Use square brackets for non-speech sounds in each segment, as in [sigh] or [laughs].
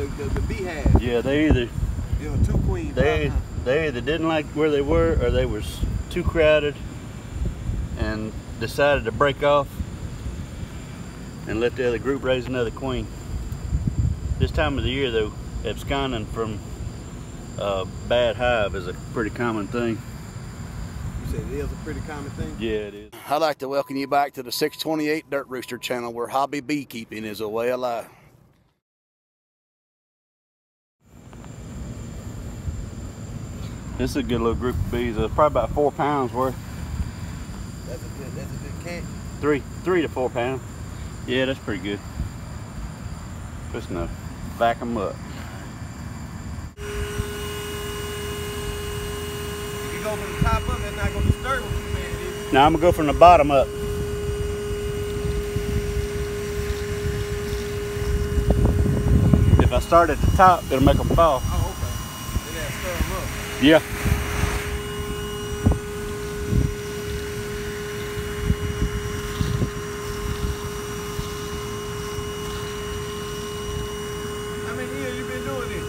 the, the, the beehive. Yeah, they either There were two queens. they they either didn't like where they were or they was too crowded and decided to break off and let the other group raise another queen. This time of the year though, absconding from a bad hive is a pretty common thing. You said it is a pretty common thing. Yeah, it is. I'd like to welcome you back to the 628 Dirt Rooster channel where hobby beekeeping is a way of life. This is a good little group of bees. It's probably about four pounds worth. That's a good. That's a good cat. Three, three to four pounds. Yeah, that's pretty good. Just enough. Back them up. If you go from the top up, that's not gonna disturb what you man. Now I'm gonna go from the bottom up. If I start at the top, it'll make them fall. Oh, okay. Then that stir 'em up. Yeah. How many years you been doing this?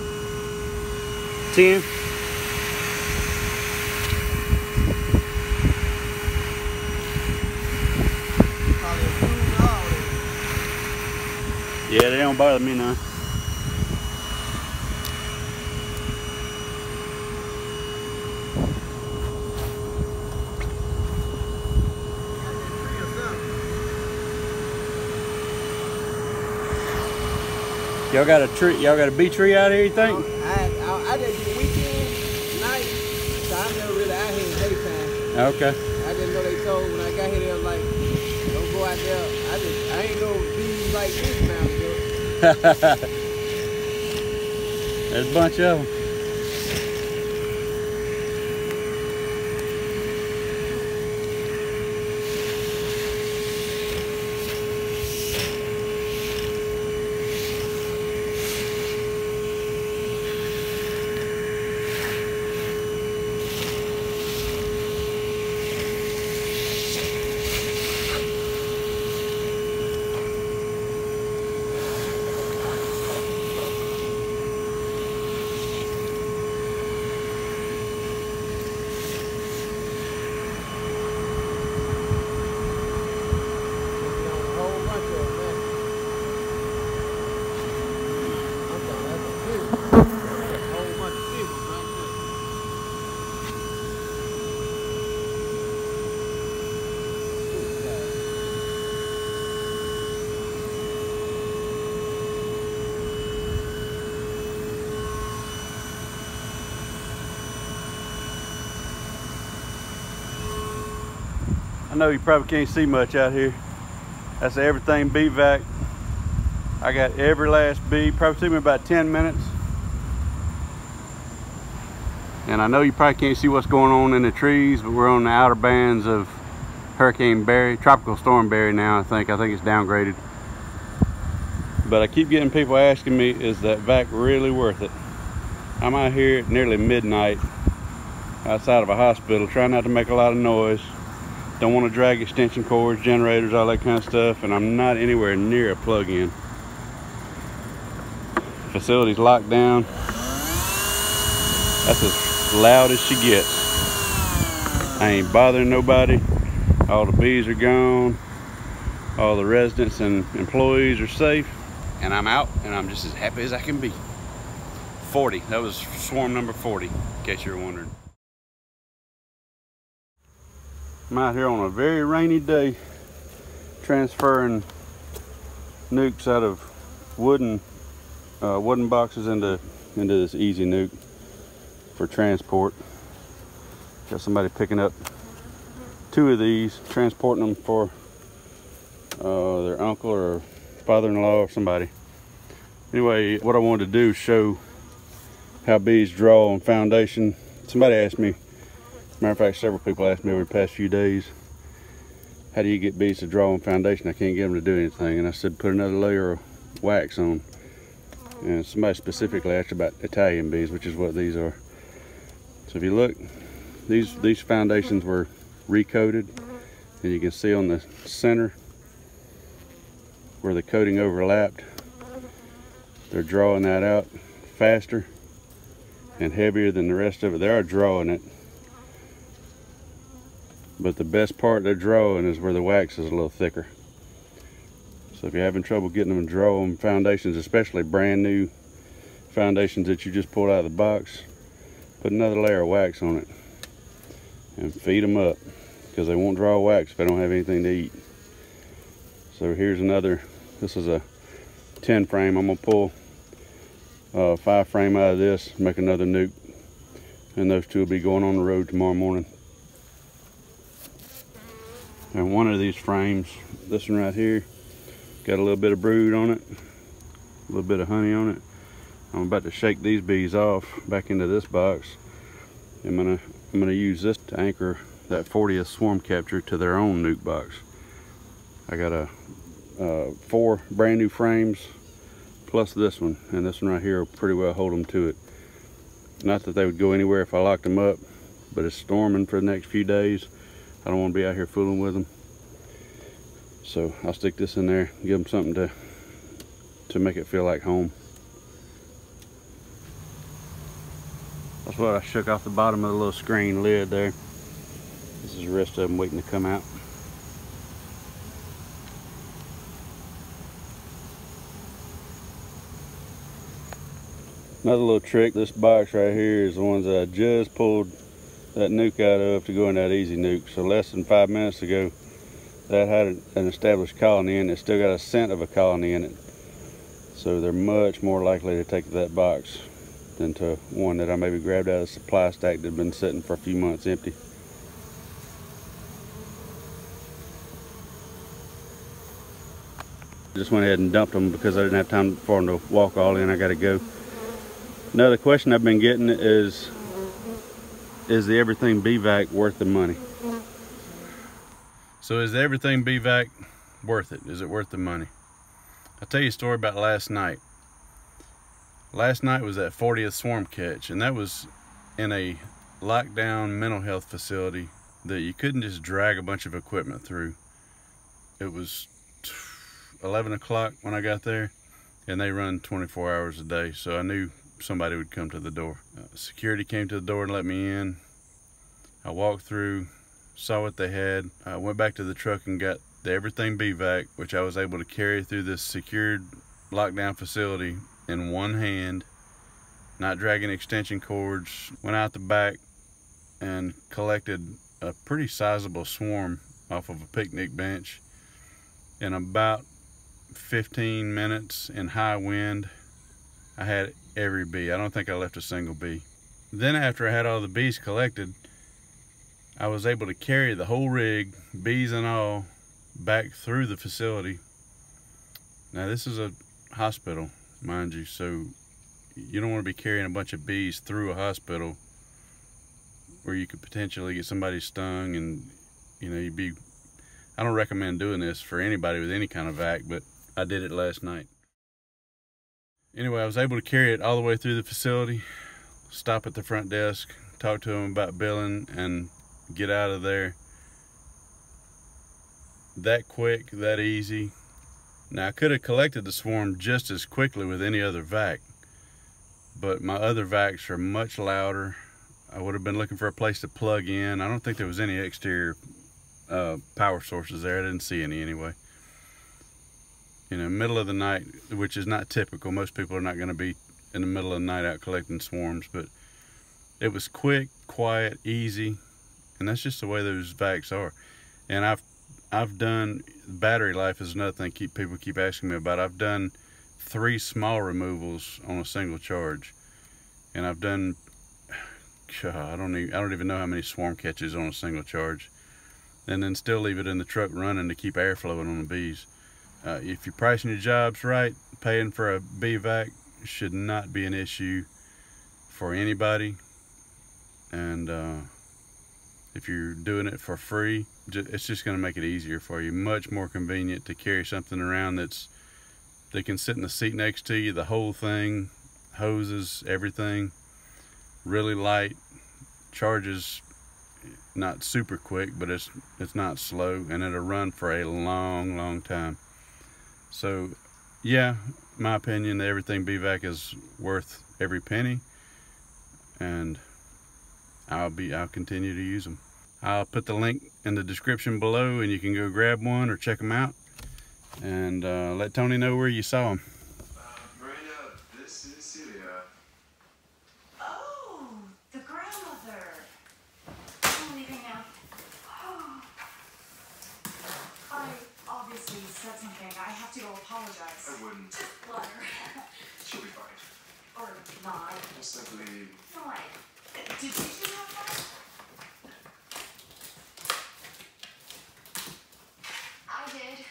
Ten. Probably a food and all that. Yeah, they don't bother me now. Got that tree or something. Y'all got a tree? Y'all got a bee tree out here? You think? Um, I, I, I just do weekend, night, so I never really out here in daytime. Okay. I didn't know they told when I got here, they was like, don't go out there. I just, I ain't no bees like this now. [laughs] There's a bunch of them. A whole bunch of them, man. I'm talking, that's a big one. That's a whole bunch of big ones right there. Good God. I know you probably can't see much out here. That's everything bee vac. I got every last bee. Probably took me about 10 minutes. And I know you probably can't see what's going on in the trees, but we're on the outer bands of Hurricane Barry, Tropical Storm Barry now, I think. I think it's downgraded. But I keep getting people asking me, is that vac really worth it? I'm out here at nearly midnight outside of a hospital trying not to make a lot of noise. Don't want to drag extension cords, generators, all that kind of stuff, and I'm not anywhere near a plug-in. Facility's locked down. That's as loud as she gets. I ain't bothering nobody. All the bees are gone. All the residents and employees are safe. And I'm out, and I'm just as happy as I can be. 40, that was swarm number 40, in case you were wondering. I'm out here on a very rainy day transferring nucs out of wooden uh, wooden boxes into into this EZ Nuc for transport. Got somebody picking up two of these, transporting them for uh, their uncle or father-in-law or somebody. Anyway, what I wanted to do show how bees draw on foundation. Somebody asked me Matter of fact, several people asked me over the past few days, how do you get bees to draw on foundation? I can't get them to do anything. And I said, put another layer of wax on. And somebody specifically asked about Italian bees, which is what these are. So if you look, these, these foundations were recoated. And you can see on the center where the coating overlapped. they're drawing that out faster and heavier than the rest of it. They are drawing it. But the best part they're drawing is where the wax is a little thicker. So if you're having trouble getting them to draw on foundations, especially brand new foundations that you just pulled out of the box, put another layer of wax on it and feed them up because they won't draw wax if they don't have anything to eat. So here's another, this is a 10 frame. I'm gonna pull a five frame out of this, make another nuc. And those two will be going on the road tomorrow morning. And one of these frames, this one right here, got a little bit of brood on it, a little bit of honey on it. I'm about to shake these bees off back into this box. I'm gonna I'm gonna use this to anchor that 40th swarm capture to their own nuc box. I got a uh, four brand new frames plus this one and this one right here will pretty well hold them to it. Not that they would go anywhere if I locked them up, but it's storming for the next few days. I don't want to be out here fooling with them. So I'll stick this in there, give them something to to make it feel like home. That's what I shook off the bottom of the little screen lid there. This is the rest of them waiting to come out. Another little trick, this box right here is the ones that I just pulled that nuc out of to go in that EZ Nuc. So less than five minutes ago, that had an established colony in it. Still got a scent of a colony in it. So they're much more likely to take that box than to one that I maybe grabbed out of a supply stack that had been sitting for a few months empty. Just went ahead and dumped them because I didn't have time for them to walk all in. I got to go. Another question I've been getting is, is the Everything Bee-Vac worth the money? So is the Everything Bee-Vac worth it? Is it worth the money? I'll tell you a story about last night last night was that 40th swarm catch and that was in a lockdown mental health facility that you couldn't just drag a bunch of equipment through it was 11 o'clock when i got there and they run 24 hours a day so i knew somebody would come to the door uh, security came to the door and let me in i walked through saw what they had i went back to the truck and got the everything Bee Vac which i was able to carry through this secured lockdown facility in one hand, not dragging extension cords. Went out the back and collected a pretty sizable swarm off of a picnic bench. In about 15 minutes in high wind, I had every bee. I don't think I left a single bee. Then after I had all the bees collected, I was able to carry the whole rig, bees and all, back through the facility. Now this is a hospital mind you. So you don't want to be carrying a bunch of bees through a hospital where you could potentially get somebody stung and you know you'd be I don't recommend doing this for anybody with any kind of vac but I did it last night anyway I was able to carry it all the way through the facility stop at the front desk talk to them about billing and get out of there that quick that easy now I could have collected the swarm just as quickly with any other vac, but my other vacs are much louder. I would have been looking for a place to plug in. I don't think there was any exterior uh, power sources there. I didn't see any anyway. You know, middle of the night, which is not typical. Most people are not going to be in the middle of the night out collecting swarms, but it was quick, quiet, easy, and that's just the way those vacs are. And I've I've done battery life is another thing keep people keep asking me about. I've done three small removals on a single charge, and I've done [sighs] God, I don't even I don't even know how many swarm catches on a single charge, and then still leave it in the truck running to keep air flowing on the bees. Uh, if you're pricing your jobs right, paying for a bee vac should not be an issue for anybody, and. Uh, if you're doing it for free, it's just going to make it easier for you. Much more convenient to carry something around that's they can sit in the seat next to you, the whole thing, hoses, everything. Really light, charges not super quick, but it's it's not slow, and it'll run for a long, long time. So, yeah, my opinion, everything Bee Vac is worth every penny, and I'll be I'll continue to use them. I'll put the link in the description below, and you can go grab one or check them out, and uh, let Tony know where you saw them. Miranda, this is Celia. Oh, the grandmother. I'm leaving now. Oh. I obviously said something. I have to go apologize. I wouldn't. Just let her. [laughs] She'll be fine. or not. We'll simply. Fine. Did you two have fun? I did.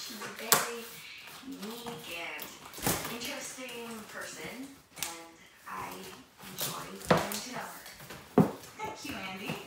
She's a very unique and interesting person, and I enjoy getting to know her. Thank you, Andy.